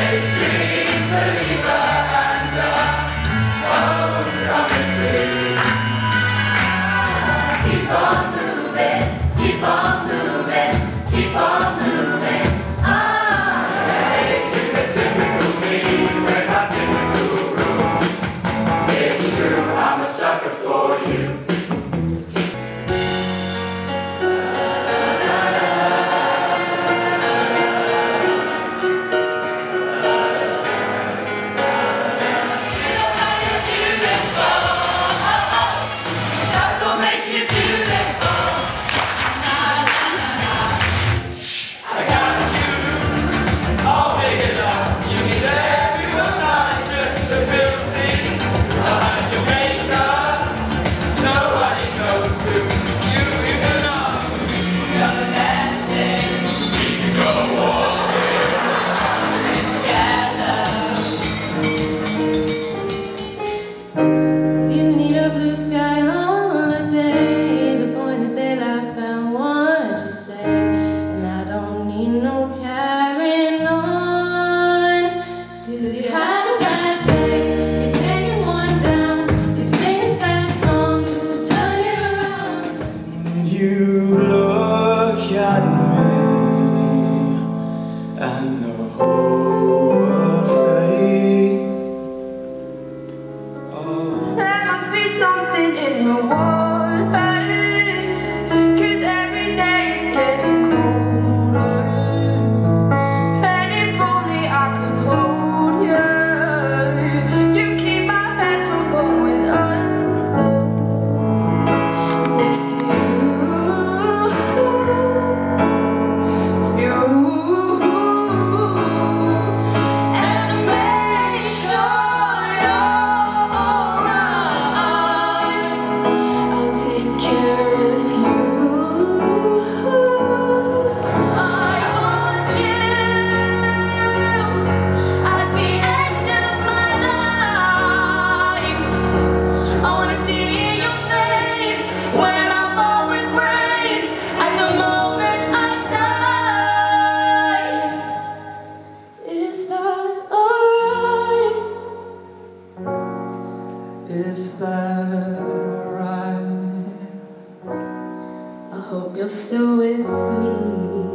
Saved believer and the and the whole world There must be something in the world. is that where I hope you're still with me.